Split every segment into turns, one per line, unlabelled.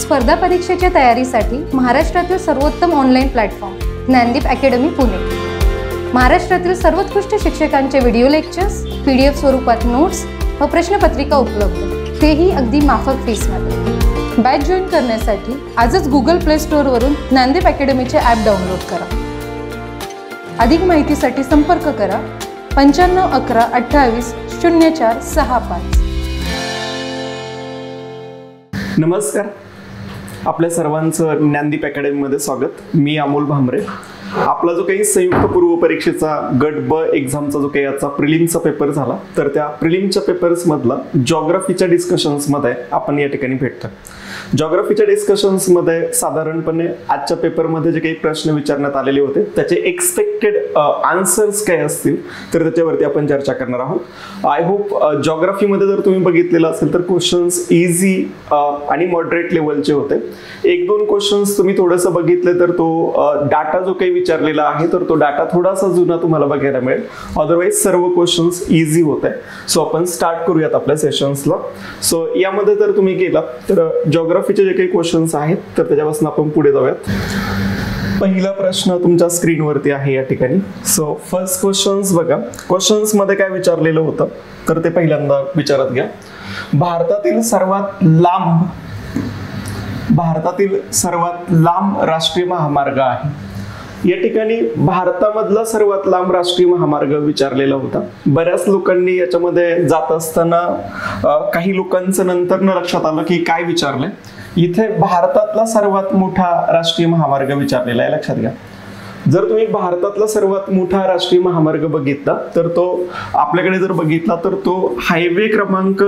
स्पर्धा परीक्षेच्या तयारीसाठी महाराष्ट्रातील सर्वोत्तम online platform Gyandeep academy Pune. महाराष्ट्रातील सर्वोत्कृष्ट शिक्षकांचे video lectures P D F स्वरूपात नोट्स व प्रश्नपत्रिका उपलब्ध. तेही अगदी माफक फीसमध्ये बॅच जॉईन करण्यासाठी आजच गुगल प्ले स्टोअरवरून ज्ञानदीप अकॅडमीचे ॲप डाउनलोड करा. अधिक माहितीसाठी संपर्क करा पंच्याण्णव अकरा अठ्ठावीस शून्य चार सहा पाच.
नमस्कार. आपल्या सर्वांचं ज्ञानदीप अकॅडमीमध्ये स्वागत. मी अमोल भामरे. आपला जो काही संयुक्त पूर्व परीक्षेचा गट ब एक्झामचा जो काही याचा प्रिलिमचा पेपर झाला तर त्या प्रिलिमच्या पेपर्समधला जॉग्रफीच्या डिस्कशन्समध्ये आपण या ठिकाणी भेटतो जॉग्रफीच्या डिस्कशन्समध्ये साधारणपणे आजच्या पेपरमध्ये जे काही प्रश्न विचारण्यात आलेले होते त्याचे एक्सपेक्टेड आन्सर्स काय असतील तर त्याच्यावरती आपण चर्चा करणार आहोत. आय होप जॉग्रफीमध्ये जर तुम्ही बघितलेलं असेल तर क्वेश्चन्स इझी आणि मॉडरेट लेवलचे होते. एक दोन क्वेश्चन्स तुम्ही थोडंसं बघितले तर तो डाटा जो काही विचारलेला आहे तर तो डाटा थोडासा जुना तुम्हाला बघायला मिळेल. अदरवाईज सर्व क्वेश्चन्स इझी होत आहे. सो आपण स्टार्ट करूयात आपल्या सेशन्सला सो यामध्ये जर तुम्ही गेलात तर जॉग्रफीचे जे काही क्वेश्चन्स आहेत तर त्याच्यापासून आपण पुढे जाऊयात. पहिला प्रश्न तुमच्या स्क्रीनवरती आहे या ठिकाणी. सो फर्स्ट क्वेश्चन्स बघा. क्वेश्चन्समध्ये काय विचारलेलं होतं? तर ते पहिल्यांदा विचारत घ्या. भारतातील सर्वात लांब भारतातील सर्वात लांब राष्ट्रीय महामार्ग आहे. या ठिकाणी भारतामधला सर्वात लांब राष्ट्रीय महामार्ग विचारलेला होता. बऱ्याच लोकांनी याच्यामध्ये जात असताना काही लोकांचं नंतर न लक्षात आलं की काय विचारलंय. इथे भारतातला सर्वात मोठा राष्ट्रीय महामार्ग विचारलेला आहे. लक्षात घ्या. जर तुम्ही भारतातला सर्वात मोठा राष्ट्रीय महामार्ग बघितला तर तो आपल्याकडे जर बघितला तर तो हायवे क्रमांक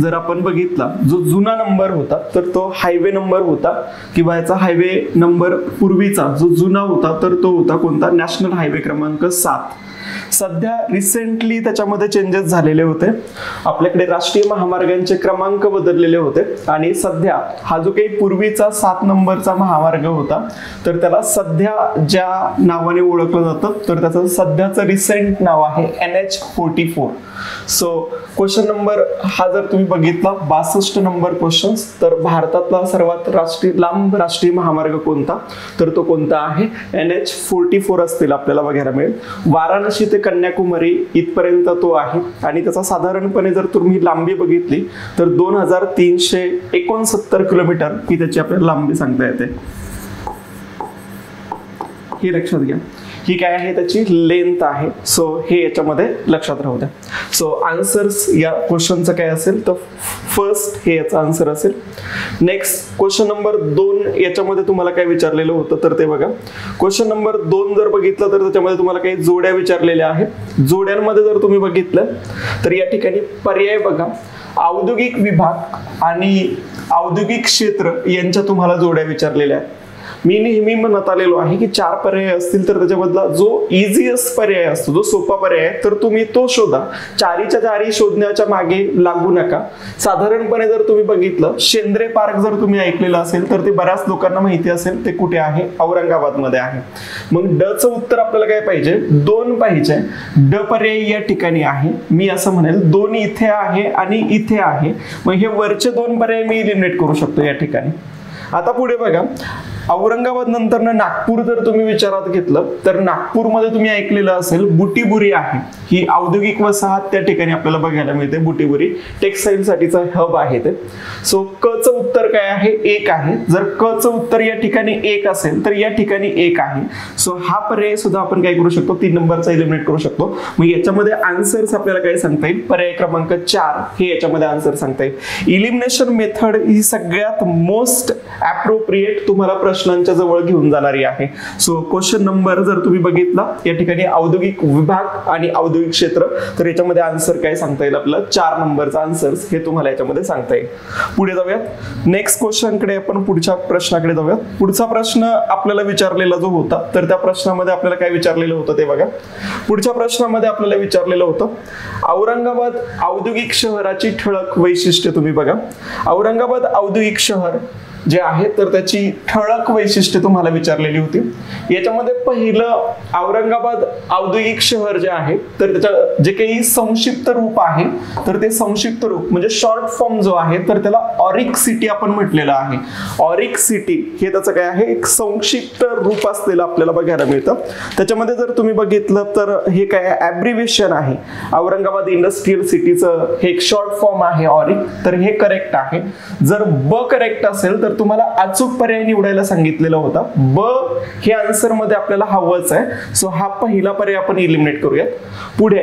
जर आपण बघितला जो जुना नंबर होता तर तो हायवे नंबर होता किंवा याचा हायवे नंबर पूर्वीचा जो जुना होता तर तो होता कोणता? नॅशनल हायवे क्रमांक सात. सध्या रिसेंटली त्याच्यामध्ये चेंजेस झालेले होते. आपल्याकडे राष्ट्रीय महामार्गांचे क्रमांक बदललेले होते. आणि सध्या हा जो काही पूर्वीचा सात नंबरचा महामार्ग होता तर त्याला सध्या ज्या नावाने ओळखलं जातं तर त्याचं सध्याचं रिसेंट नाव आहे N H forty four so question number हा जर तुम्ही बघितला बासष्ट नंबर क्वेश्चन तर भारतातला सर्वात राष्ट्रीय लांब राष्ट्रीय महामार्ग कोणता? तर तो कोणता आहे? एन एच फोर्टी फोर असतील आपल्याला बघायला मिळेल. वाराणसी ते कन्याकुमारी इथपर्यंत तो आहे. आणि त्याचा साधारणपणे जर तुम्ही लांबी बघितली तर दोन हजार तीनशे एकोणसत्तर किलोमीटर ही त्याची आपल्याला लांबी सांगता येते. हे लक्षात घ्या. ही काय आहे? त्याची लेंथ आहे. सो हे याच्यामध्ये लक्षात राहू द्या. सो आन्सर्स या क्वेश्चनचं काय असेल? तर फर्स्ट हे याचा आन्सर असेल. नेक्स्ट क्वेश्चन नंबर दोन याच्यामध्ये तुम्हाला काय विचारलेलं होतं? तर ते बघा. क्वेश्चन नंबर दोन जर बघितलं तर त्याच्यामध्ये तुम्हाला काही जोड्या विचारलेल्या आहेत. जोड्यांमध्ये जर तुम्ही बघितलं तर या ठिकाणी पर्याय बघा. औद्योगिक विभाग आणि औद्योगिक क्षेत्र यांच्या तुम्हाला जोड्या विचारलेल्या आहेत. मी नेहमी म्हणत आलेलो आहे की चार पर्याय असतील तर त्याच्यामधला जो इझिएस्ट पर्याय असतो जो सोपा पर्याय आहे तर तुम्ही तो शोधा. चारीच्या चारी शोधण्याच्या मागे लागू नका. साधारणपणे जर तुम्ही बघितलं शेंद्रे पार्क जर तुम्ही ऐकलेलं असेल तर ते बऱ्याच लोकांना माहिती असेल ते कुठे आहे? औरंगाबादमध्ये आहे. मग ड उत्तर आपल्याला काय पाहिजे? दोन पाहिजे. ड पर्याय या ठिकाणी आहे. मी असं म्हणेल दोन इथे आहे आणि इथे आहे. मग हे वरचे दोन पर्याय मी इलिमिनेट करू शकतो या ठिकाणी. आता पुढे बघा. औरंगाबाद नंतर नागपूर जर तुम्ही विचारात घेतलं तर नागपूरमध्ये तुम्ही ऐकलेलं असेल बुटीबुरी आहे. ही औद्योगिक वसाहत त्या ठिकाणी आपल्याला बघायला मिळते बुटीबुरी. टेक्सटाईल साठीचा हब आहे ते. सो क च उत्तर काय आहे? एक आहे. जर क च उत्तर या ठिकाणी एक असेल तर या ठिकाणी एक आहे. सो हा पर्याय सुद्धा आपण काय करू शकतो? तीन नंबरचा इलिमिनेट करू शकतो. मग याच्यामध्ये आन्सर्स आपल्याला काय सांगता येईल? पर्याय क्रमांक चार हे याच्यामध्ये आन्सर सांगता येईल. इलिमिनेशन मेथड ही सगळ्यात मोस्ट अप्रोप्रिएट तुम्हाला प्रश्नांच्या जवळ घेऊन जाणारी आहे. सो क्वेश्चन नंबर जर तुम्ही बघितला या ठिकाणी औद्योगिक विभाग आणि औद्योगिक क्षेत्र तर याच्यामध्ये आन्सर काय सांगता येईल आपल्याला? चार नंबरचा आन्सर हे तुम्हाला याच्यामध्ये सांगता येईल. पुढे जाऊयात. नेक्स्ट क्वेश्चनकडे आपण पुढच्या प्रश्नाकडे जाऊयात. पुढचा प्रश्न आपल्याला विचारलेला जो होता तर त्या प्रश्नामध्ये आपल्याला काय विचारलेलं होतं ते बघा. पुढच्या प्रश्नामध्ये आपल्याला विचारलेलं होतं औरंगाबाद औद्योगिक शहराची ठळक वैशिष्ट्य तुम्ही बघा. औरंगाबाद औद्योगिक शहर जे आहे तर त्याची ठळक वैशिष्ट्ये तुम्हाला विचारलेली होती. याच्यामध्ये पहिलं औरंगाबाद औद्योगिक शहर जे आहे तर त्याच्या जे काही संक्षिप्त रूप आहे तर ते संक्षिप्त रूप म्हणजे शॉर्ट फॉर्म जो आहे तर त्याला ऑरिक सिटी आपण म्हटलेलं आहे. ऑरिक सिटी हे त्याचं काय आहे? एक संक्षिप्त रूप असलेलं आपल्याला बघायला मिळतं. त्याच्यामध्ये जर तुम्ही बघितलं तर हे काय ऍब्रिव्हिएशन आहे. औरंगाबाद इंडस्ट्रियल सिटीचं हे एक शॉर्ट फॉर्म आहे ऑरिक तर हे करेक्ट आहे. जर ब करेक्ट असेल तर तर तुम्हाला अचूक पर्याय निवडायला सांगितलेला होता. ब हे आन्सरमध्ये आपल्याला हवंच आहे. सो हा पहिला पर्याय आपण इलिमिनेट करूयात. पुढे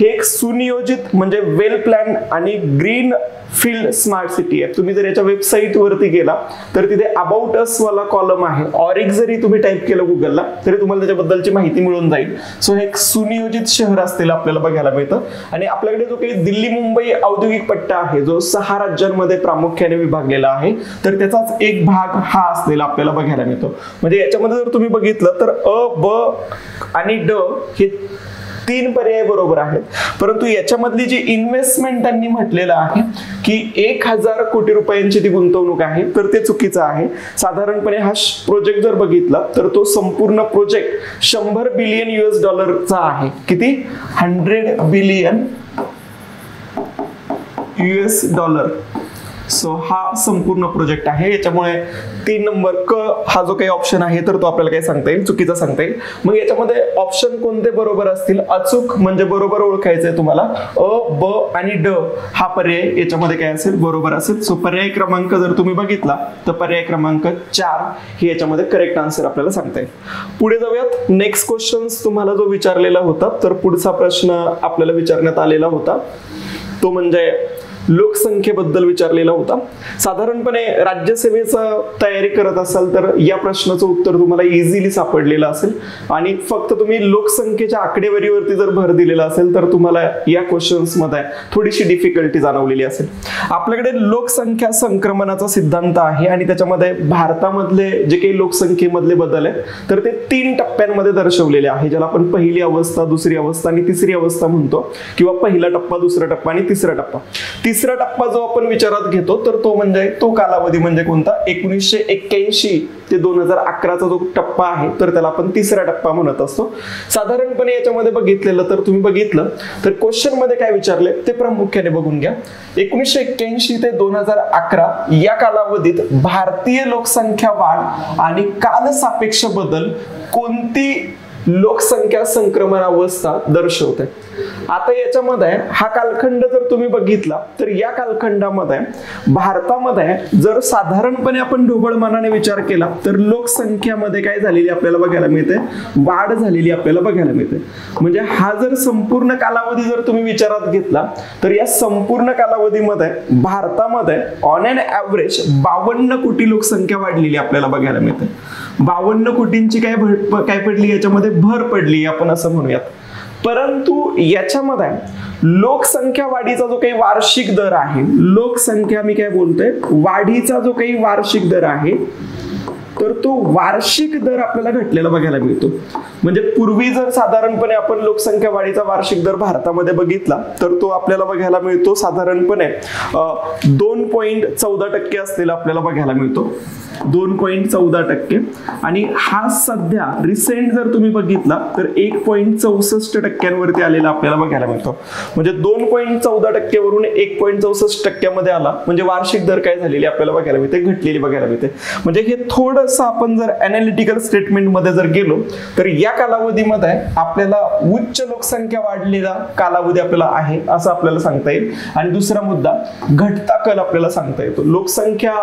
हे एक सुनियोजित म्हणजे वेल प्लॅन आणि ग्रीन फील्ड स्मार्ट सिटी आहे. तुम्ही जर याच्या वेबसाईट वरती गेला तर तिथे अबाउट अस वाला कॉलम आहे. ऑरिक जरी तुम्ही टाईप केलं गुगलला तरी तुम्हाला त्याच्याबद्दलची माहिती मिळून जाईल. सो हे एक सुनियोजित शहर असलेलं आपल्याला बघायला मिळतं. आणि आपल्याकडे जो काही दिल्ली मुंबई औद्योगिक पट्टा आहे जो सहा राज्यांमध्ये प्रामुख्याने विभागलेला आहे तर त्याचाच एक भाग हा असलेला आपल्याला बघायला मिळतो. म्हणजे याच्यामध्ये जर तुम्ही बघितलं तर अ ब आणि ड हे तीन पर्याय बरोबर आहेत. परंतु याच्यामधली जी इन्व्हेस्टमेंट त्यांनी म्हटलेलं आहे की एक हजार कोटी रुपयांची ती गुंतवणूक आहे तर ते चुकीचं आहे. साधारणपणे हा प्रोजेक्ट जर बघितला तर तो संपूर्ण प्रोजेक्ट शंभर बिलियन युएस डॉलरचा आहे. किती? Hundred billion US dollar so हा संपूर्ण प्रोजेक्ट आहे. याच्यामुळे तीन नंबर क हा जो काही ऑप्शन आहे तर तो आपल्याला काही सांगता येईल चुकीचा सांगता येईल. मग याच्यामध्ये ऑप्शन कोणते बरोबर असतील? अचूक म्हणजे बरोबर ओळखायचंय तुम्हाला. अ ब आणि ड हा पर्याय याच्यामध्ये काय असेल? बरोबर असेल. सो पर्याय क्रमांक जर तुम्ही बघितला तर पर्याय क्रमांक चार हे याच्यामध्ये करेक्ट आन्सर आपल्याला सांगता येईल. पुढे जाऊयात. नेक्स्ट क्वेश्चन तुम्हाला जो विचारलेला होता तर पुढचा प्रश्न आपल्याला विचारण्यात आलेला होता. तो म्हणजे लोकसंख्येबद्दल विचारलेला होता. साधारणपणे राज्यसेवेचा तयारी करत असाल तर या प्रश्नाचं उत्तर तुम्हाला इझिली सापडलेलं असेल. आणि फक्त तुम्ही लोकसंख्येच्या आकडेवारीवरती जर भर दिलेला असेल तर तुम्हाला या क्वेश्चन्समध्ये थोडीशी डिफिकल्टी जाणवलेली असेल. आपल्याकडे लोकसंख्या संक्रमणाचा सिद्धांत आहे आणि त्याच्यामध्ये भारतामधले जे काही लोकसंख्येमधले बदल आहेत तर ते तीन टप्प्यांमध्ये दर्शवलेले आहे. ज्याला आपण पहिली अवस्था दुसरी अवस्था आणि तिसरी अवस्था म्हणतो किंवा पहिला टप्पा दुसरा टप्पा आणि तिसरा टप्पा. तिसरा टप्पा जो आपण विचारात घेतो तर तो म्हणजे तो कालावधी म्हणजे कोणता? एकोणीसशे एक्क्याऐंशी ते दोन हजार अकराचा जो टप्पा आहे तर त्याला आपण तिसरा टप्पा म्हणत असतो. साधारणपणे याच्यामध्ये बघितलेलं तर तुम्ही बघितलं तर क्वेश्चनमध्ये काय विचारले ते प्रामुख्याने बघून घ्या. एकोणीसशे एक्क्याऐंशी ते दोन हजार अकरा या कालावधीत भारतीय लोकसंख्या वाढ आणि कालसापेक्ष बदल कोणती लोकसंख्या संक्रमण अवस्था दर्शवते? आता याच्यामध्ये हा कालखंड जर तुम्ही बघितला तर या कालखंडामध्ये भारतामध्ये जर साधारणपणे आपण ढोबळ मनाने विचार केला तर लोकसंख्यामध्ये काय झालेली आपल्याला बघायला मिळते? वाढ झालेली आपल्याला बघायला मिळते. म्हणजे हा जर संपूर्ण कालावधी जर तुम्ही विचारात घेतला तर या संपूर्ण कालावधीमध्ये भारतामध्ये ऑन अँड ऍव्हरेज बावन्न कोटी लोकसंख्या वाढलेली आपल्याला बघायला मिळते. बावन्न कोटींची काय काय पडली? याच्यामध्ये भर पडली आपण असं म्हणूयात. परंतु याच्यामध्ये लोकसंख्या वाढीचा जो काही वार्षिक दर आहे लोकसंख्या मी काय बोलतोय वाढीचा जो काही वार्षिक दर आहे तर तो वार्षिक दर आपल्याला घटलेला बघायला मिळतो. म्हणजे पूर्वी जर साधारणपणे आपण लोकसंख्या वाढीचा वार्षिक दर भारतामध्ये बघितला तर तो आपल्याला बघायला मिळतो साधारणपणे दोन पॉईंट चौदा टक्के असलेला आपल्याला बघायला मिळतो. दोन पॉईंट चौदा टक्के. आणि हा सध्या रिसेंट जर तुम्ही बघितला तर एक पॉईंट चौसष्ट टक्क्यांवरती आलेला आपल्याला बघायला मिळतो. म्हणजे दोन पॉईंट चौदा टक्क्यावरून एक पॉईंट चौसष्ट टक्क्यामध्ये आला म्हणजे वार्षिक दर काय झालेली आपल्याला बघायला मिळते घटलेली बघायला मिळते. म्हणजे हे थोडं थोडंसं आपण जर अनालिटिकल स्टेटमेंटमध्ये जर गेलो तर या कालावधीमध्ये आपल्याला उच्च लोकसंख्या वाढलेला कालावधी आपल्याला आहे असं आपल्याला सांगता येईल. आणि दुसरा मुद्दा घटता कल आपल्याला सांगता येतो. लोकसंख्या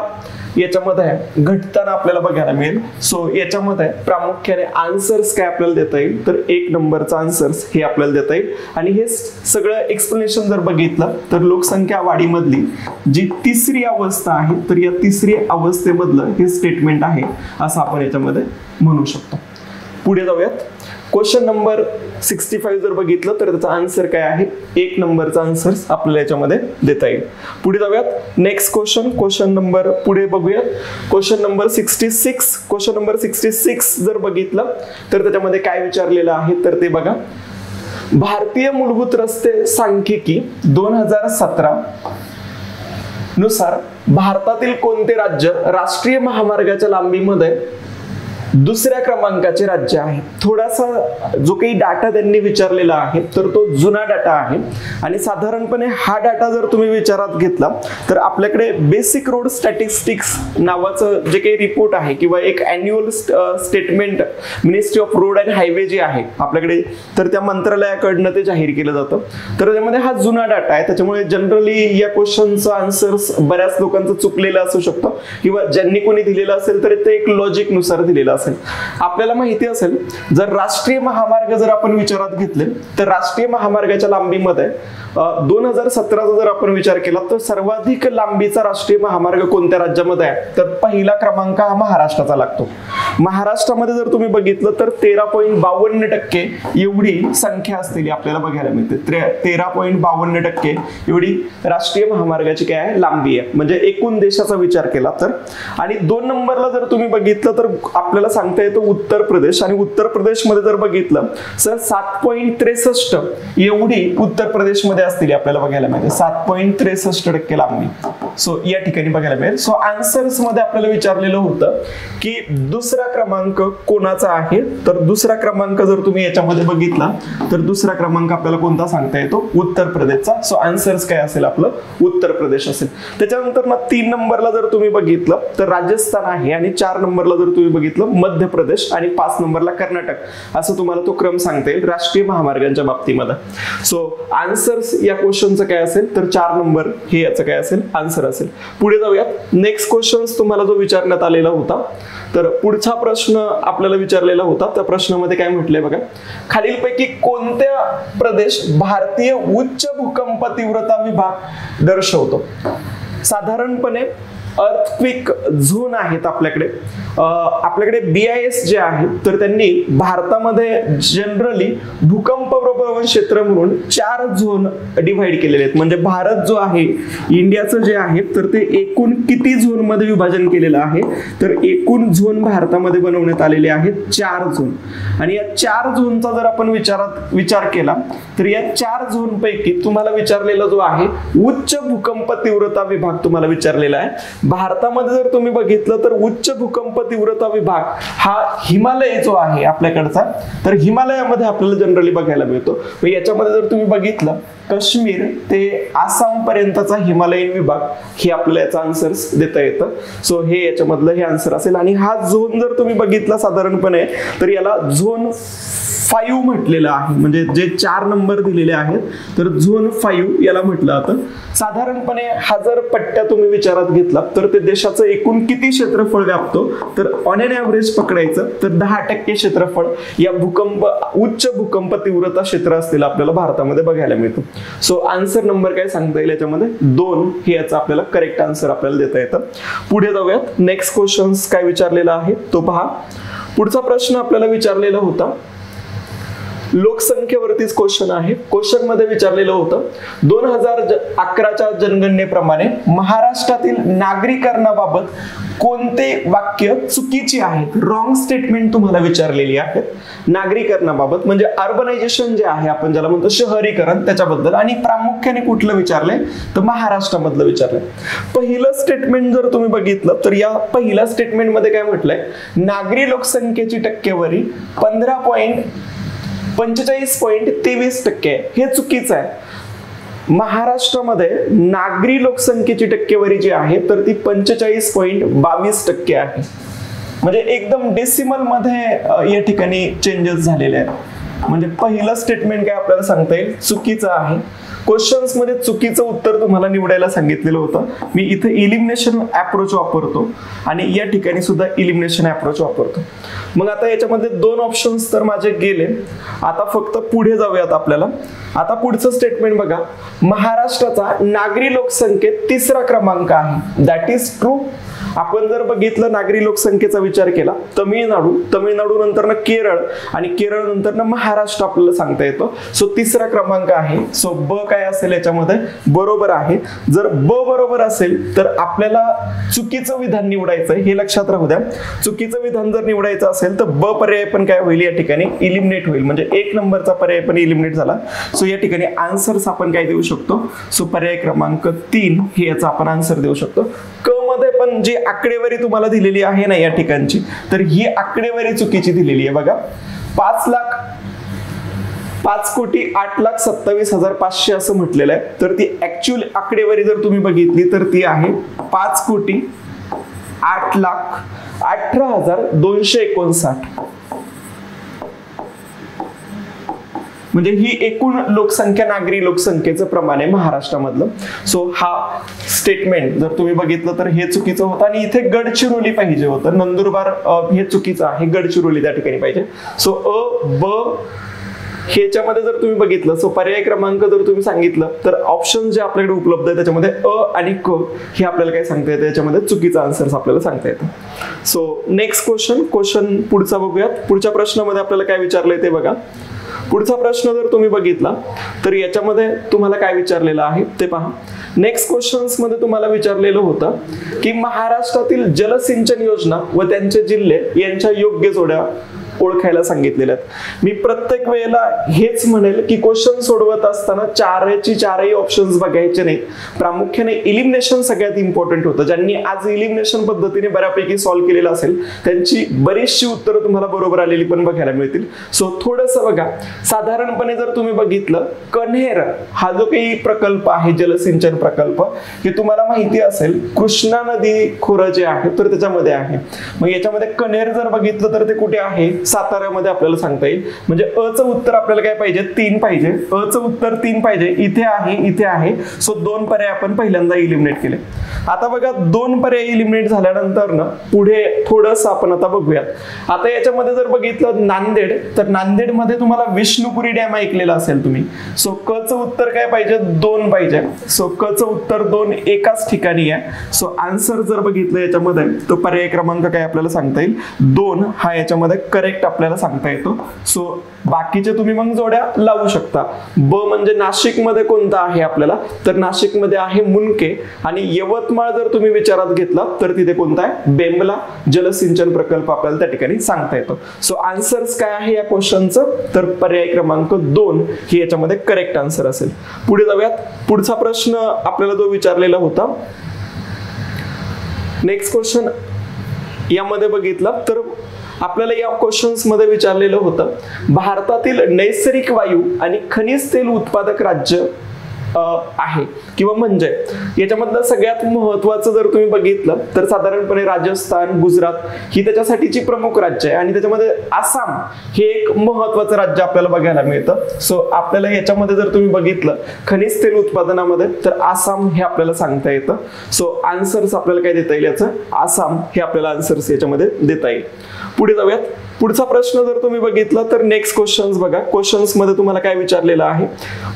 याच्यामध्ये घटताना आपल्याला बघायला मिळेल. सो याच्यामध्ये प्रामुख्याने आन्सर्स काय आपल्याला देता येईल? तर एक नंबरचा आन्सर्स हे आपल्याला देता येईल. आणि हे सगळं एक्सप्लेनेशन जर बघितलं तर लोकसंख्या वाढीमधली जी तिसरी अवस्था आहे तर या तिसरी अवस्थेमधलं हे स्टेटमेंट आहे असं आपण याच्यामध्ये म्हणू शकतो. पुढे जाऊयात. क्वेश्चन नंबर सिक्स्टी फाईव्ह जर बघितलं तर त्याचा आन्सर काय आहे? एक नंबरचा आन्सर आपल्याला याच्यामध्ये देता येईल. पुढे जाऊयात. नेक्स्ट क्वेश्चन क्वेश्चन नंबर पुढे बघूयात. Question number sixty six question number sixty six जर बघितलं तर त्याच्यामध्ये काय विचारलेलं आहे? तर ते बघा. भारतीय मूलभूत रस्ते सांख्यिकी दोन हजार सतरा नुसार भारतातील कोणते राज्य राष्ट्रीय महामार्गाच्या लांबीमध्ये दुसऱ्या क्रमांकाचे राज्य आहे. थोडासा जो काही डाटा त्यांनी विचारलेला आहे तर तो जुना डाटा आहे. आणि साधारणपणे हा डाटा जर तुम्ही विचारात घेतला तर आपल्याकडे बेसिक रोड स्टॅटिस्टिक्स नावाचं जे काही रिपोर्ट आहे किंवा एक annual statement ministry of road and highway जे आहे आपल्याकडे तर त्या मंत्रालयाकडनं ते जाहीर केलं जातं. तर त्यामध्ये हा जुना डाटा आहे. त्याच्यामुळे जनरली या क्वेश्चनचं आन्सर्स बऱ्याच लोकांचं चुकलेलं असू शकतं. किंवा ज्यांनी कोणी दिलेलं असेल तर ते एक लॉजिकनुसार दिलेलं असेल. आपल्याला माहिती असेल जर राष्ट्रीय महामार्ग जर आपण विचारात घेतले तर राष्ट्रीय महामार्गाच्या लांबीमध्ये दोन हजार सतराचा जर आपण विचार केला तर सर्वाधिक लांबीचा राष्ट्रीय महामार्ग कोणत्या राज्यामध्ये आहे? तर पहिला क्रमांक हा महाराष्ट्राचा लागतो. महाराष्ट्रामध्ये जर तुम्ही बघितलं तर तेरा पॉईंट बावन्न टक्के एवढी संख्या असलेली आपल्याला बघायला मिळते. तेरा पॉईंट बावन्न टक्के एवढी राष्ट्रीय महामार्गाची काय आहे? लांबी आहे. म्हणजे एकूण देशाचा विचार केला तर. आणि दोन नंबरला जर तुम्ही बघितलं तर आपल्याला सांगता येतं उत्तर प्रदेश. आणि उत्तर प्रदेशमध्ये जर बघितलं तर सात पॉईंट त्रेसष्ट एवढी उत्तर प्रदेशमध्ये असतील आपल्याला बघायला मिळते सात पॉईंट त्रेसष्ट टक्के लांबी सो या ठिकाणी बघायला मिळेल. सो आन्सर्समध्ये आपल्याला विचारलेलं होतं की दुसरा क्रमांक कोणाचा आहे? तर दुसरा क्रमांक जर तुम्ही याच्यामध्ये बघितला तर दुसरा क्रमांक आपल्याला कोणता सांगता येतो? उत्तर प्रदेशचा. सो आन्सर्स काय असेल आपलं? उत्तर प्रदेश असेल. त्याच्यानंतर ना तीन नंबरला जर तुम्ही बघितलं तर राजस्थान आहे आणि चार नंबरला जर तुम्ही बघितलं मध्य प्रदेश आणि पाच नंबरला कर्नाटक. असं तुम्हाला तो क्रम सांगता येईल राष्ट्रीय महामार्गांच्या बाबतीमध्ये. सो आन्सर्स या क्वेश्चनचं काय असेल? तर चार नंबर हे याचं काय असेल? आन्सर असेल. पुढे जाऊयात. नेक्स्ट क्वेश्चन तुम्हाला जो विचारण्यात आलेला होता तर पुढचा प्रश्न आपल्याला विचारलेला होता. त्या प्रश्नामध्ये काय म्हटलंय बघा. खालीलपैकी कोणत्या प्रदेश भारतीय उच्च भूकंप तीव्रता विभाग दर्शवतो? साधारणपणे अर्थक्विक झोन आहेत आपल्याकडे. आपल्याकडे बी आय एस जे आहे तर त्यांनी भारतामध्ये जनरली भूकंप प्रवण क्षेत्र म्हणून चार झोन डिव्हाइड केलेले आहेत. म्हणजे भारत जो आहे इंडियाचं जे आहे तर ते एकूण किती झोनमध्ये विभाजन केलेलं आहे? तर एकूण झोन भारतामध्ये बनवण्यात आलेले आहेत चार झोन. आणि या चार झोनचा जर आपण विचारात विचार केला तर या चार झोन पैकी तुम्हाला विचारलेला जो आहे उच्च भूकंप तीव्रता विभाग तुम्हाला विचारलेला आहे. भारतामध्ये जर तुम्ही बघितलं तर उच्च भूकंप तीव्रता विभाग हा हिमालय जो आहे आपल्याकडचा तर हिमालयामध्ये आपल्याला जनरली बघायला मिळतो. याच्यामध्ये जर तुम्ही बघितलं काश्मीर ते आसाम पर्यंतचा हिमालयीन विभाग हे आपल्याला याचा आन्सर देता येतं. सो हे याच्यामधलं हे आन्सर असेल. आणि हा झोन जर तुम्ही बघितला साधारणपणे तर याला झोन फाईव्ह म्हटलेलं आहे. म्हणजे जे चार नंबर दिलेले आहेत तर झोन फाईव्ह याला म्हटलं जातं. साधारणपणे हा जर पट्ट्या तुम्ही विचारात घेतला तर ते देशाचं एकूण किती क्षेत्रफळ व्यापतो? तर ऑन एन ॲव्हरेज पकडायचं तर दहा टक्के क्षेत्रफळ. या भूकंप उच्च भूकंप तीव्रता क्षेत्र असलेलं आपल्याला भारतामध्ये बघायला मिळतं. सो आन्सर नंबर काय सांगता येईल याच्यामध्ये? दोन हे याचा आपल्याला करेक्ट आन्सर आपल्याला देता येतं. पुढे जाऊयात. नेक्स्ट क्वेश्चन काय विचारलेला आहे? तो पहा. पुढचा प्रश्न आपल्याला विचारलेला होता. लोकसंख्येवरतीच क्वेश्चन आहे. क्वेश्चनमध्ये विचारलेलं होतं. दोन हजार अकराच्या जनगणनेप्रमाणे महाराष्ट्रातील नागरीकरणाबाबत कोणते वाक्य चुकीची आहेत रॉंग स्टेटमेंट तुम्हाला विचारलेली आहेत नागरीकरणाबाबत म्हणजे अर्बनायझेशन जे आहे आपण ज्याला म्हणतो शहरीकरण त्याच्याबद्दल. आणि प्रामुख्याने कुठलं विचारलंय? तर महाराष्ट्रामधलं विचारलंय. पहिलं स्टेटमेंट जर तुम्ही बघितलं तर या पहिल्या स्टेटमेंटमध्ये काय म्हटलंय? नागरी लोकसंख्येची टक्केवारी पंधरा पॉईंट पंचेचाळीस पॉईंट तेवीस टक्के हे चुकीचं आहे. महाराष्ट्रामध्ये नागरी लोकसंख्येची टक्केवारी जी आहे तर ती पंचेचाळीस पॉईंट बावीस टक्के आहे. म्हणजे एकदम डेसिमलमध्ये या ठिकाणी चेंजेस झालेले आहेत. म्हणजे पहिलं स्टेटमेंट काय आपल्याला सांगता येईल? चुकीचं आहे. क्वेश्चन्समध्ये चुकीचं उत्तर तुम्हाला निवडायला सांगितलेलं होतं. मी इथे इलिमिनेशन अप्रोच वापरतो आणि या ठिकाणी सुद्धा इलिमिनेशन अप्रोच वापरतो. मग आता याच्यामध्ये दोन ऑप्शन्स तर माझे गेले. आता फक्त पुढे जाऊयात आपल्याला. आता पुढचं स्टेटमेंट बघा. महाराष्ट्राचा नागरी लोकसंख्येत तिसरा क्रमांक आहे. दॅट इज ट्रू आपण जर बघितलं नागरी लोकसंख्येचा विचार केला तमिळनाडू तमिळनाडू नंतर केरळ आणि केरळ नंतर महाराष्ट्र आपल्याला सांगता येतो. सो तिसरा क्रमांक आहे. सो ब काय असेल याच्यामध्ये? बरोबर आहे. जर ब बरोबर असेल तर आपल्याला चुकीचं विधान निवडायचं हे लक्षात राहू द्या. चुकीचं विधान जर निवडायचं असेल तर ब पर्याय पण काय होईल या ठिकाणी? इलिमिनेट होईल. म्हणजे एक नंबरचा पर्याय पण इलिमिनेट झाला. सो या ठिकाणी आन्सर्स आपण काय देऊ शकतो? सो पर्याय क्रमांक तीन हे याचा आपण आन्सर देऊ शकतो. क मध्ये पण जी आकडेवारी तुम्हाला दिलेली आहे ना या ठिकाणची तर ही आकडेवारी चुकीची दिलेली आहे बघा. पाच लाख पाच कोटी आठ लाख सत्तावीस हजार पाचशे असं म्हटलेलं आहे. तर ती ऍक्च्युअल आकडेवारी जर तुम्ही बघितली तर ती आहे पाच कोटी आठ लाख अठरा हजार दोनशे एकोणसाठ. म्हणजे ही एकूण लोकसंख्या नागरी लोकसंख्येचं प्रमाण आहे महाराष्ट्रामधलं. सो हा स्टेटमेंट जर तुम्ही बघितलं तर हे चुकीचं होतं. आणि इथे गडचिरोली पाहिजे होतं. नंदुरबार हे चुकीचं आहे. गडचिरोली त्या ठिकाणी पाहिजे. सो अ ब ह्याच्यामध्ये जर तुम्ही बघितलं सो पर्याय क्रमांक जर तुम्ही सांगितलं तर ऑप्शन जे आपल्याकडे उपलब्ध आहे त्याच्यामध्ये अ आणि क हे आपल्याला काय सांगता येतं? याच्यामध्ये चुकीचा आन्सर्स आपल्याला सांगता येतं. सो नेक्स्ट क्वेश्चन क्वेश्चन पुढचा बघूयात. पुढच्या प्रश्नामध्ये आपल्याला काय विचारलंय ते बघा. पुढचा प्रश्न जर तुम्ही बघितला तर याच्यामध्ये तुम्हाला काय विचारलेलं आहे ते पहा. नेक्स्ट क्वेश्चन्समध्ये तुम्हाला विचारलेलं होतं की महाराष्ट्रातील जलसिंचन योजना व त्यांचे जिल्हे यांच्या योग्य जोड्या ओळखायला सांगितलेल्या आहेत. मी प्रत्येक वेळेला हेच म्हणेल की क्वेश्चन सोडवत असताना चारची चारही ऑप्शन्स बघायचे नाही प्रामुख्याने इलिमिनेशन सगळ्यात इम्पॉर्टंट होतं. ज्यांनी आज इलिमिनेशन पद्धतीने बऱ्यापैकी सॉल्व्ह केलेलं असेल त्यांची बरीचशी उत्तरं तुम्हाला बरोबर आलेली पण बघायला मिळतील. सो थोडंसं बघा. साधारणपणे जर तुम्ही बघितलं कन्हेर हा जो काही प्रकल्प आहे जलसिंचन प्रकल्प हे तुम्हाला माहिती असेल कृष्णा नदी खोरं जे आहे तर त्याच्यामध्ये आहे. मग याच्यामध्ये कन्हेर जर बघितलं तर ते कुठे आहे? साताऱ्यामध्ये आपल्याला सांगता येईल. म्हणजे अचं उत्तर आपल्याला काय पाहिजे? तीन पाहिजे. अचं उत्तर तीन पाहिजे. इथे आहे इथे आहे. सो दोन पर्याय आपण पहिल्यांदा इलिमिनेट केले. आता बघा दोन पर्याय इलिमिनेट झाल्यानंतर ना पुढे थोडस आपण आता बघूयात. आता याच्यामध्ये जर बघितलं नांदेड तर नांदेडमध्ये तुम्हाला विष्णुपुरी डॅम ऐकलेला असेल तुम्ही. सो क उत्तर काय पाहिजे? दोन पाहिजे. सो क उत्तर दोन एकाच ठिकाणी आहे. सो आन्सर जर बघितलं याच्यामध्ये तो पर्याय क्रमांक काय आपल्याला सांगता येईल? दोन. हा याच्यामध्ये करेक्ट आपल्याला सांगता येतो. सो बाकीचे तुम्ही मग जोड्या लावू शकता. ब म्हणजे नाशिकमध्ये कोणता आहे आपल्याला? तर नाशिकमध्ये आहे मुनके. आणि यवतमाळ जर तुम्ही विचारात घेतला तर तिथे कोणता आहे? बेंबला जलसिंचन प्रकल्प आपल्याला त्या ठिकाणी सांगता येतो. सो आन्सर्स काय आहे या क्वेश्चनचं तर पर्याय क्रमांक दोन ही याच्यामध्ये करेक्ट आन्सर असेल. पुढे जाऊयात. पुढचा प्रश्न आपल्याला जो विचारलेला होता. नेक्स्ट क्वेश्चन यामध्ये बघितला. तर आपल्याला या क्वेश्चन्समध्ये विचारलेलं होतं. भारतातील नैसर्गिक वायू आणि खनिज तेल उत्पादक राज्य आहे. किंवा म्हणजे याच्यामधलं सगळ्यात महत्वाचं जर तुम्ही बघितलं तर साधारणपणे राजस्थान गुजरात ही त्याच्यासाठीची प्रमुख राज्य आहे. आणि त्याच्यामध्ये आसाम हे एक महत्वाचं राज्य आपल्याला बघायला मिळतं. सो आपल्याला याच्यामध्ये जर तुम्ही बघितलं खनिज तेल उत्पादनामध्ये तर आसाम हे आपल्याला सांगता येतं. सो आन्सर्स आपल्याला काय देता येईल याचं? आसाम हे आपल्याला आन्सर्स याच्यामध्ये देता येईल. पुढे जाऊयात. पुढचा प्रश्न जर तुम्ही बघितला तर नेक्स्ट क्वेश्चन्स बघा. क्वेश्चन्समध्ये तुम्हाला काय विचारलेलं आहे?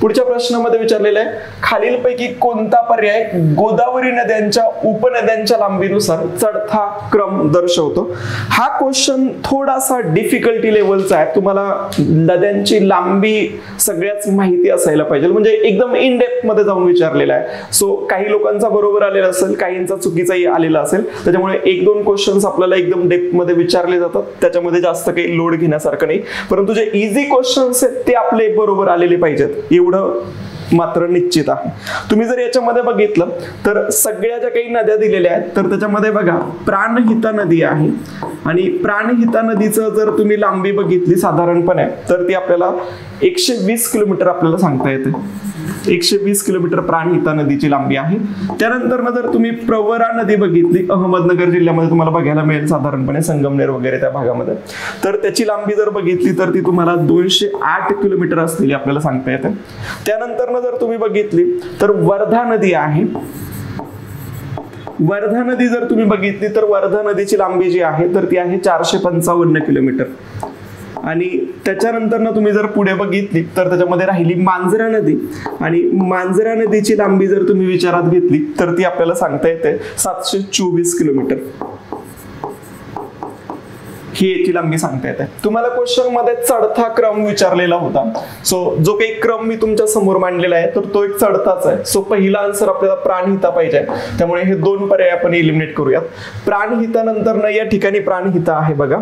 पुढच्या प्रश्नामध्ये विचारलेलं आहे खालीलपैकी कोणता पर्याय गोदावरी नद्यांच्या उपनद्यांच्या लांबीनुसार चढता क्रम दर्शवतो? हा क्वेश्चन थोडासा डिफिकल्टी लेवलचा आहे. तुम्हाला नद्यांची लांबी सगळ्याच माहिती असायला पाहिजे. म्हणजे एकदम इन डेप्थमध्ये जाऊन विचारलेला आहे. सो काही लोकांचा बरोबर आलेला असेल काहींचा चुकीचाही आलेला असेल. त्याच्यामुळे एक दोन क्वेश्चन्स आपल्याला एकदम डेप्थमध्ये विचारले जातात. त्याच्यामध्ये जास्त काही लोड घेण्यासारखं नाही. परंतु जे इझी क्वेश्चन्स आहेत ते आपले बरोबर आलेले पाहिजेत. एवढं मात्र निश्चित आहे. तुम्ही जर याच्यामध्ये बघितलं तर सगळ्या ज्या काही नद्या दिलेल्या आहेत तर त्याच्यामध्ये बघा प्राणहिता नदी आहे. आणि प्राणहिता नदीचं जर तुम्ही लांबी बघितली साधारणपणे तर ती आपल्याला एकशे वीस किलोमीटर आपल्याला सांगता येते. एकशे वीस किलोमीटर प्राणहिता नदीची लांबी आहे. त्यानंतर जर तुम्ही प्रवरा नदी बघितली अहमदनगर जिल्ह्यामध्ये तुम्हाला बघायला मिळेल साधारणपणे संगमनेर वगैरे त्या भागामध्ये. तर त्याची लांबी जर बघितली तर ती तुम्हाला दोनशे आठ किलोमीटर असलेली आपल्याला सांगता येते. त्यानंतर जर तुम्ही बघितली तर वर्धा नदी आहे. वर्धा नदी जर तुम्ही बघितली तर वर्धा नदीची लांबी जी आहे तर ती आहे चारशे पंचावन्न किलोमीटर. आणि त्याच्यानंतर ना तुम्ही जर पुढे बघितली तर त्याच्यामध्ये राहिली मांजरा नदी. आणि मांजरा नदीची लांबी जर तुम्ही विचारात घेतली तर ती आपल्याला सांगता येते सातशे चोवीस किलोमीटर. ही याची लांबी सांगता येते. तुम्हाला क्वेश्चनमध्ये चढता क्रम विचारलेला होता. सो जो काही क्रम मी तुमच्यासमोर मांडलेला आहे तर तो एक चढताच आहे. सो पहिला आन्सर आपल्याला प्राणहिता पाहिजे. त्यामुळे हे दोन पर्याय आपण इलिमिनेट करूयात. प्राणहितानंतर ना या ठिकाणी प्राणहिता आहे बघा.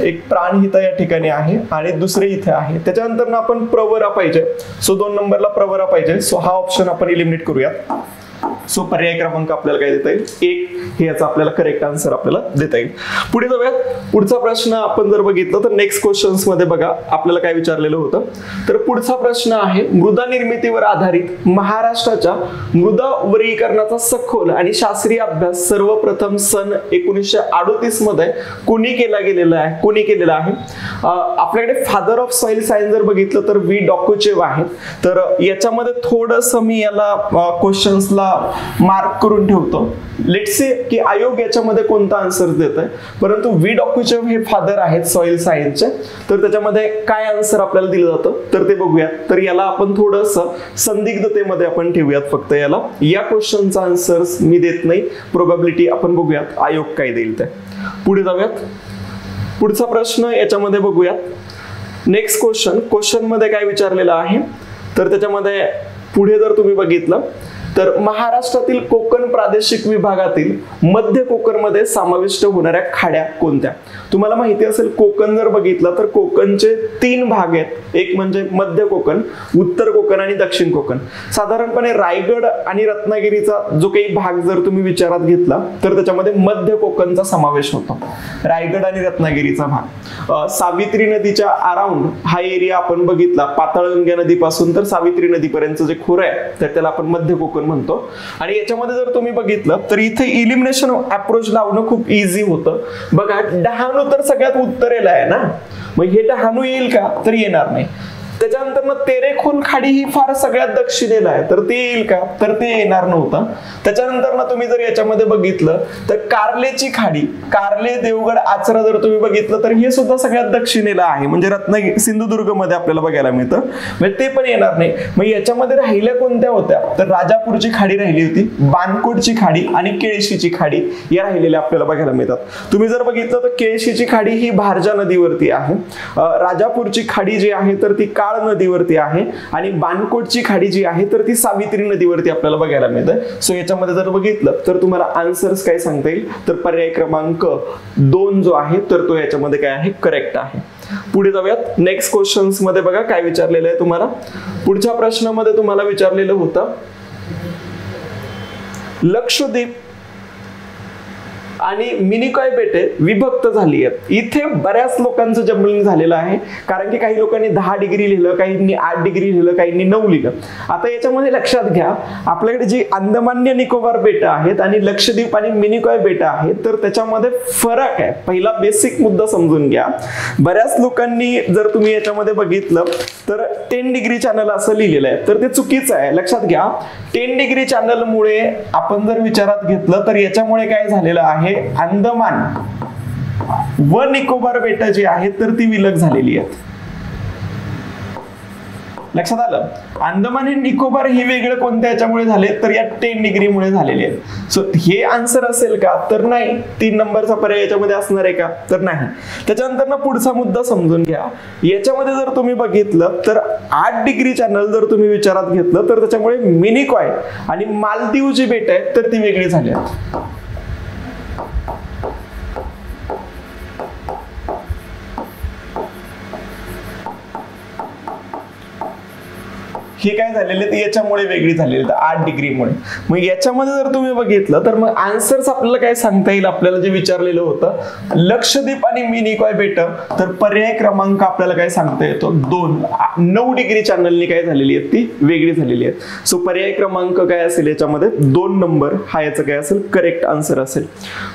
एक प्राणहिता या ठिकाणी आहे आणि दुसरे इथे आहे. त्याच्यानंतर आपण प्रवरा पाहिजे. सो दोन नंबरला प्रवरा पाहिजे. सो हा ऑप्शन आपण इलिमिनेट करूयात. सो पर्याय क्रमांक आपल्याला काय देता येईल? एक. हे याचा आपल्याला करेक्ट आन्सर आपल्याला देता येईल. पुढे जाऊयात पुढचा प्रश्न आपण जर बघितलं तर नेक्स्ट क्वेश्चन्समध्ये बघा आपल्याला काय विचारलेलं होतं? तर पुढचा प्रश्न आहे मृदा निर्मितीवर आधारित महाराष्ट्राच्या मृदा वर्गीकरणाचा सखोल आणि शास्त्रीय अभ्यास सर्वप्रथम सन एकोणीसशे अडोतीसमध्ये कोणी केला गेलेला आहे? कोणी केलेला आहे? आपल्याकडे फादर ऑफ सॉइल सायन्स जर बघितलं तर वी डॉक्युचेव आहेत. तर याच्यामध्ये थोडस मी याला क्वेश्चन्सला मार्क करून ठेवतो. लेट से की आयोग याच्यामध्ये कोणता आन्सर देत आहे परंतु वी डॉक्युचेव हे फादर आहेत सॉइल सायन्सचे तर त्याच्यामध्ये काय आन्सर आपल्याला दिलं जातं? तर ते बघूयात. तर याला आपण थोडस संदिग्धतेमध्ये आपण ठेवूयात फक्त याला. या क्वेश्चनचा आन्सर मी देत नाही. प्रोबॅबिलिटी आपण बघूयात. आयोग काय देईल ते. पुढे जाऊयात. पुढचा प्रश्न याच्यामध्ये बघूयात. नेक्स्ट क्वेश्चन क्वेश्चनमध्ये काय विचारलेलं आहे? तर त्याच्यामध्ये पुढे जर तुम्ही बघितलं तर महाराष्ट्रातील कोकण प्रादेशिक विभागातील मध्य कोकणमध्ये समाविष्ट होणाऱ्या खाड्या कोणत्या? तुम्हाला माहिती असेल कोकण जर बघितलं तर कोकणचे तीन भाग आहेत. एक म्हणजे मध्य कोकण उत्तर कोकण आणि दक्षिण कोकण. साधारणपणे रायगड आणि रत्नागिरीचा जो काही भाग जर तुम्ही विचारात घेतला तर त्याच्यामध्ये मध्य कोकणचा समावेश होतो. रायगड आणि रत्नागिरीचा भाग. सावित्री नदीच्या अराउंड हा एरिया आपण बघितला पाताळगंगा नदीपासून तर सावित्री नदीपर्यंत जे खोरं आहे तर त्याला आपण मध्य कोकण म्हणतो. आणि याच्यामध्ये जर तुम्ही बघितलं तर इथे इलिमिनेशन अप्रोच लावणं खूप इझी होतं. बघा डहाणू तर सगळ्यात उत्तरेला आहे ना? मग हे डहाणू येईल का? तर येणार नाही. त्याच्यानंतर ना तेरेखोल खाडी ही फार सगळ्यात दक्षिणेला आहे. तर ते येईल का? तर ते येणार नव्हतं. त्याच्यानंतर ना तुम्ही जर याच्यामध्ये बघितलं तर कारलेची खाडी कारले देवगड आचरा जर तुम्ही बघितलं तर हे सुद्धा सगळ्यात दक्षिणेला आहे. म्हणजे रत्नागिरी सिंधुदुर्गमध्ये आपल्याला बघायला मिळतं. म्हणजे ते पण येणार नाही. मग याच्यामध्ये राहिल्या कोणत्या होत्या? तर राजापूरची खाडी राहिली होती बानकोटची खाडी आणि केळशीची खाडी या राहिलेल्या आपल्याला बघायला मिळतात. तुम्ही जर बघितलं तर केळशीची खाडी ही भारजा नदीवरती आहे. राजापूरची खाडी जी आहे तर ती का काळ नदीवरती आहे आणि बानकोटची खाडी जी आहे तर ती सावित्री नदीवरती आपल्याला बघायला मिळते. सो याच्यामध्ये जर बघितलं तर तुम्हाला आन्सर्स काय सांगता येईल? तर पर्याय क्रमांक दोन जो आहे तर तो याच्यामध्ये काय आहे? करेक्ट आहे. पुढे जाऊयात. नेक्स्ट क्वेश्चन्समध्ये बघा काय विचारलेलं आहे तुम्हाला? पुढच्या प्रश्नामध्ये तुम्हाला विचारलेलं होतं लक्षद्वीप आणि मिनिकॉय बेटे विभक्त झाली आहेत इथे बऱ्याच लोकांचं जम्बलिंग झालेलं आहे. कारण की काही लोकांनी दहा डिग्री लिहिलं काहींनी आठ डिग्री लिहिलं काहींनी नऊ लिहिलं. आता याच्यामध्ये लक्षात घ्या आपल्याकडे जी अंदमान्य निकोबार बेटं आहेत आणि लक्षद्वीप आणि मिनिकॉय बेटं आहेत तर त्याच्यामध्ये फरक आहे. पहिला बेसिक मुद्दा समजून घ्या. बऱ्याच लोकांनी जर तुम्ही याच्यामध्ये बघितलं तर टेन डिग्री चॅनल असं लिहिलेलं आहे. तर ते चुकीचं आहे. लक्षात घ्या टेन डिग्री चॅनलमुळे आपण जर विचारात घेतलं तर याच्यामुळे काय झालेलं आहे? अंदमान व निकोबार बेट जी आहेत तर ती विलग झालेली आहेत. लक्षात आलं? अंदमान हे निकोबार हे वेगळं कोणत्या याच्यामुळे झाले तर या टेन डिग्रीमुळे झालेले आहेत. सो हे आन्सर असेल का? तर नाही. तीन नंबरचा पर्याय याच्यामध्ये असणार आहे का? तर नाही. त्याच्यानंतर ना पुढचा मुद्दा समजून घ्या. याच्यामध्ये जर तुम्ही बघितलं तर आठ डिग्री चॅनल जर तुम्ही विचारात घेतलं तर त्याच्यामुळे मिनिकॉय आणि मालदीव जी बेट आहेत तर ती वेगळी झाली आहेत. हे काय झालेले ते याच्यामुळे वेगळी झालेली आहेत, आठ डिग्रीमुळे. मग याच्यामध्ये जर तुम्ही बघितलं तर मग आन्सर्स आपल्याला काय सांगता येईल? आपल्याला जे विचारलेलं होतं लक्षद्वीप आणि मिनिकॉय बेटर तर पर्याय क्रमांक आपल्याला काय सांगता येतो? दोन. नऊ डिग्री चॅनलनी काय झालेली आहेत ती? वेगळी झालेली आहेत. सो पर्याय क्रमांक काय असेल याच्यामध्ये? दोन नंबर. हा याचा काय असेल? करेक्ट आन्सर असेल.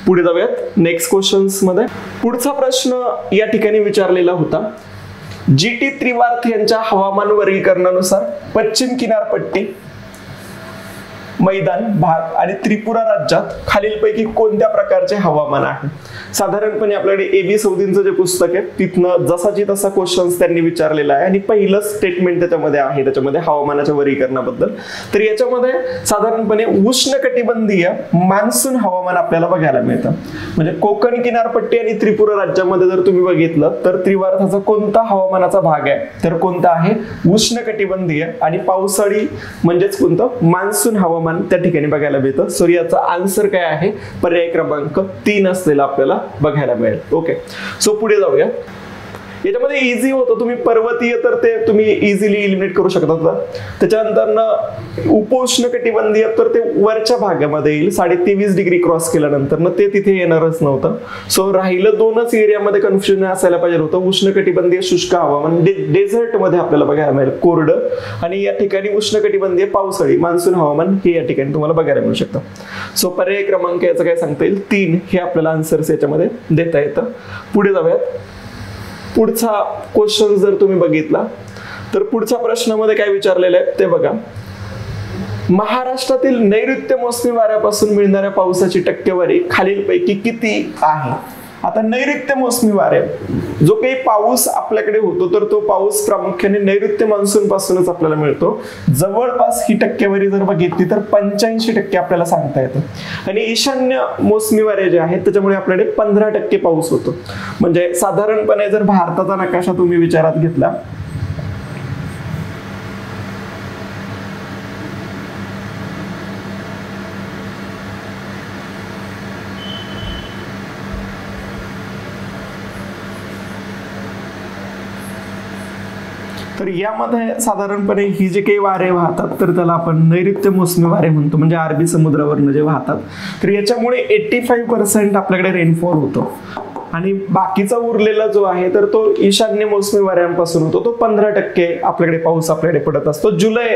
पुढे जाऊयात. नेक्स्ट क्वेश्चन्समध्ये. पुढचा प्रश्न या ठिकाणी विचारलेला होता. जी टी त्रिवार्थ यांच्या हवामान वर्गीकरणानुसार पश्चिम किनारपट्टी मैदान भाग आणि त्रिपुरा राज्यात खालीलपैकी कोणत्या प्रकारचे हवामान आहे? साधारणपणे आपल्याकडे ए बी सौदींचं जे पुस्तक आहे तिथनं जसाची तसा क्वेश्चन त्यांनी विचारलेला आहे आणि पहिलं स्टेटमेंट त्याच्यामध्ये आहे त्याच्यामध्ये हवामानाच्या वर्गीकरणाबद्दल तर याच्यामध्ये साधारणपणे उष्णकटिबंधीय मान्सून हवामान आपल्याला बघायला मिळतं. म्हणजे कोकण किनारपट्टी आणि त्रिपुरा राज्यामध्ये जर तुम्ही बघितलं तर त्रिवार्थाचा कोणता हवामानाचा भाग आहे? तर कोणता आहे? उष्णकटिबंधीय आणि पावसाळी म्हणजेच कोणतं? मान्सून हवामान हवामान त्या ठिकाणी बघायला मिळतं. सो याचा आन्सर काय आहे? पर्याय क्रमांक तीन असलेला आपल्याला बघायला मिळेल. ओके सो पुढे जाऊया. याच्यामध्ये इझी होतं. तुम्ही पर्वतीय तर ते तुम्ही इझिली इलिमिनेट करू शकता त्याच्यानंतर ना उपोष्ण कटिबंधीय तर ते वरच्या भागामध्ये येईल. साडे तेवीस डिग्री क्रॉस केल्यानंतर मग ते तिथे येणारच नव्हतं. सो राहिलं दोनच एरियामध्ये कन्फ्युजन असायला पाहिजे होतं. उष्ण कटिबंधीय शुष्क हवामान डेझर्टमध्ये आपल्याला बघायला मिळेल कोरडं. आणि या ठिकाणी उष्ण कटिबंधीय पावसाळी मान्सून हवामान हे या ठिकाणी तुम्हाला बघायला मिळू शकतं. सो पर्याय क्रमांक याचं काय सांगता येईल? तीन हे आपल्याला आन्सर्स याच्यामध्ये देता येतं. पुढे जाऊयात. पुढचा क्वेश्चन जर तुम्ही बघितला तर पुढच्या प्रश्नामध्ये काय विचारलेलं आहे ते बघा. महाराष्ट्रातील नैऋत्य मोसमी वाऱ्यापासून मिळणाऱ्या पावसाची टक्केवारी खालीलपैकी किती आहे? आता नैऋत्य मोसमी वारे जो काही पाऊस आपल्याकडे होतो तर तो पाऊस प्रामुख्याने नैऋत्य मान्सून पासूनच आपल्याला मिळतो. जवळपास ही टक्केवारी जर बघितली तर पंच्याऐंशी टक्के आपल्याला सांगता येतं. आणि ईशान्य मोसमी वारे जे आहेत त्याच्यामुळे आपल्याकडे पंधरा टक्के पाऊस होतो. म्हणजे साधारणपणे जर भारताचा नकाशा तुम्ही विचारात घेतला तर यामध्ये साधारणपणे ही जे काही वारे वाहतात तर त्याला आपण नैऋत्य मोसमी वारे म्हणतो म्हणजे अरबी समुद्रावरनं जे वाहतात. तर याच्यामुळे एट्टी फाईव्ह पर्सेंट आपल्याकडे रेनफॉल होतो. आणि बाकीचा उरलेला जो आहे तर तो ईशान्य मोसमी वाऱ्यांपासून होतो. तो पंधरा टक्के आपल्याकडे पाऊस आपल्याकडे पडत असतो. जुलै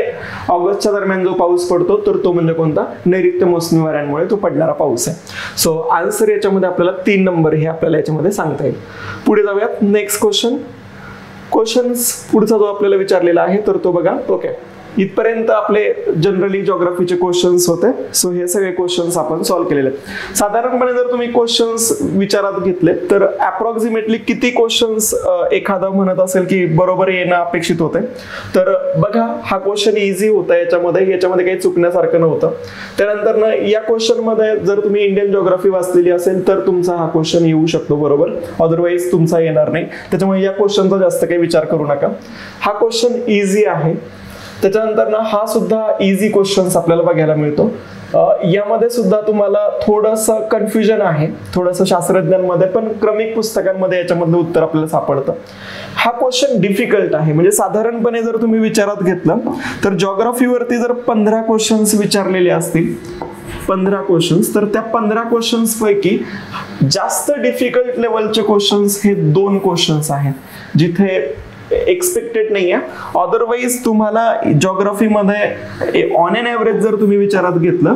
ऑगस्टच्या दरम्यान जो पाऊस पडतो तर तो म्हणजे कोणता? नैऋत्य मोसमी वाऱ्यांमुळे तो पडणारा पाऊस आहे. सो आन्सर याच्यामध्ये आपल्याला तीन नंबर हे आपल्याला याच्यामध्ये सांगता येईल. पुढे जाऊयात. नेक्स्ट क्वेश्चन क्वेश्चन्स पुढचा जो आपल्याला विचारलेला आहे तर तो बघा. ओके इथपर्यंत आपले जनरली जॉग्राफीचे क्वेश्चन्स होते. सो हे सगळे क्वेश्चन्स आपण सॉल्व्ह केलेले आहेत. साधारणपणे जर तुम्ही क्वेश्चन्स विचारात घेतले तर अप्रॉक्सिमेटली किती क्वेश्चन्स एखादा म्हणत असेल की बरोबर येणं अपेक्षित होते तर बघा हा क्वेश्चन इझी होता याच्यामध्ये याच्यामध्ये काही चुकण्यासारखं नव्हतं. त्यानंतर ना या क्वेश्चनमध्ये जर तुम्ही इंडियन जॉग्राफी वाचलेली असेल तर तुमचा हा क्वेश्चन येऊ शकतो बरोबर. अदरवाईज तुमचा येणार नाही. त्याच्यामुळे या क्वेश्चनचा जास्त काही विचार करू नका. हा क्वेश्चन इझी आहे. त्याच्यानंतर ना हा सुद्धा इझी क्वेश्चन्स आपल्याला बघायला मिळतो. यामध्ये सुद्धा तुम्हाला थोडंसं कन्फ्युजन आहे थोडंसं शास्त्रज्ञांमध्ये पण क्रमिक पुस्तकांमध्ये याच्यामधलं उत्तर आपल्याला सापडतं. हा क्वेश्चन डिफिकल्ट आहे. म्हणजे साधारणपणे जर तुम्ही विचारात घेतलं तर जॉग्राफीवरती जर पंधरा क्वेश्चन्स विचारलेले असतील पंधरा क्वेश्चन्स तर त्या पंधरा क्वेश्चन्स पैकी जास्त डिफिकल्ट लेवलचे क्वेश्चन्स हे दोन क्वेश्चन्स आहेत. जिथे एक्सपेक्टेड नाही आहे अदरवाईज तुम्हाला जॉग्राफीमध्ये ऑन एन ॲव्हरेज जर तुम्ही विचारात घेतलं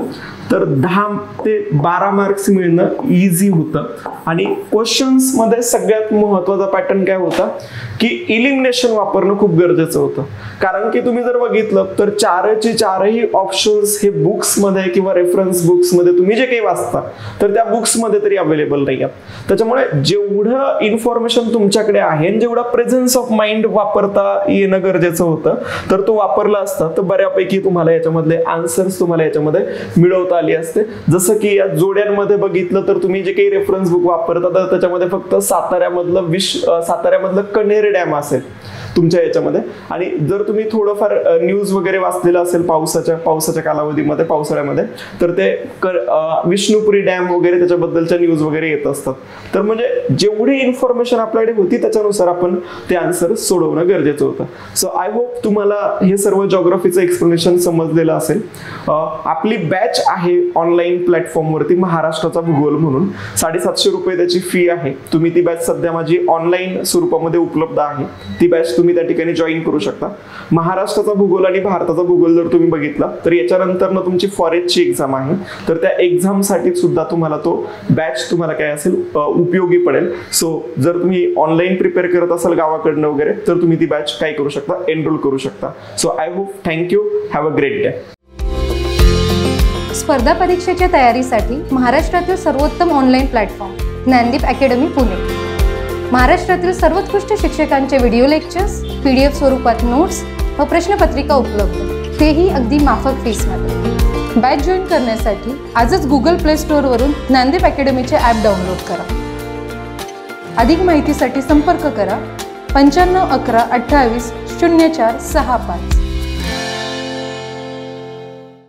तर दहा ते बारा मार्क्स मिळणं इझी होतं. आणि क्वेश्चन्समध्ये सगळ्यात महत्त्वाचा पॅटर्न काय होता? की इलिमिनेशन वापरणं खूप गरजेचं होतं. कारण की तुम्ही जर बघितलं तर चारचे चारही ऑप्शन्स हे बुक्समध्ये किंवा रेफरन्स बुक्समध्ये तुम्ही जे काही वाचता तर त्या बुक्समध्ये तरी अवेलेबल नाही आहेत त्याच्यामुळे जेवढं इन्फॉर्मेशन तुमच्याकडे आहे आणि जेवढा प्रेझन्स ऑफ माइंड वापरता येणं गरजेचं होतं. तर तो वापरला असता तर बऱ्यापैकी तुम्हाला याच्यामधले आन्सर्स तुम्हाला याच्यामध्ये मिळवता आली असते. जसं की या जोड्यांमध्ये बघितलं तर तुम्ही जे काही रेफरन्स बुक वापरता तर त्याच्यामध्ये फक्त साताऱ्यामधलं विश साताऱ्यामधलं कणेर डॅम असेल. तुमच्या याच्यामध्ये. आणि जर तुम्ही थोडंफार न्यूज वगैरे वाचलेलं असेल पावसाच्या पावसाच्या कालावधीमध्ये पावसाळ्यामध्ये तर ते विष्णुपुरी डॅम वगैरे त्याच्याबद्दलच्या न्यूज वगैरे येत असतात. तर म्हणजे जेवढी इन्फॉर्मेशन आपल्याकडे होती त्याच्यानुसार आपण ते आन्सर सोडवणं गरजेचं होतं. सो आय होप तुम्हाला हे सर्व जॉग्राफीचं एक्सप्लेनेशन समजलेलं असेल. आपली बॅच आहे ऑनलाईन प्लॅटफॉर्मवरती महाराष्ट्राचा भूगोल म्हणून. साडेसातशे रुपये त्याची फी आहे. तुम्ही ती बॅच सध्या माझी ऑनलाईन स्वरूपामध्ये उपलब्ध आहे. ती बॅच तुम्ही त्या ठिकाणी जॉईन करू शकता. महाराष्ट्राचा भूगोल आणि भारताचा भूगोल जर तुम्ही बघितला तर याच्यानंतर ना तुमची फॉरेस्टची एक्झाम आहे. तर त्या एक्झामसाठी सुद्धा तुम्हाला तो बॅच तुम्हाला काय असेल उपयोगी पडेल. सो जर तुम्ही ऑनलाईन प्रिपेअर करत असाल गावाकडनं वगैरे तर तुम्ही ती बॅच काय करू शकता? एनरोल करू शकता. So I hope thank you have a great day
स्पर्धा परीक्षेच्या तयारीसाठी महाराष्ट्रातील सर्वोत्तम online platform Dnyandeep academy Pune. महाराष्ट्रातील सर्वोत्कृष्ट शिक्षकांचे video lectures P D F स्वरूपात नोट्स व प्रश्नपत्रिका उपलब्ध. तेही अगदी माफक फीसमध्ये बॅच जॉईन करण्यासाठी आजच गुगल प्ले स्टोअरवरून ज्ञानदेव अकॅडमीचे ॲप डाउनलोड करा. अधिक माहितीसाठी संपर्क करा पंच्याण्णव अकरा अठ्ठावीस शून्य चार सहा पाच.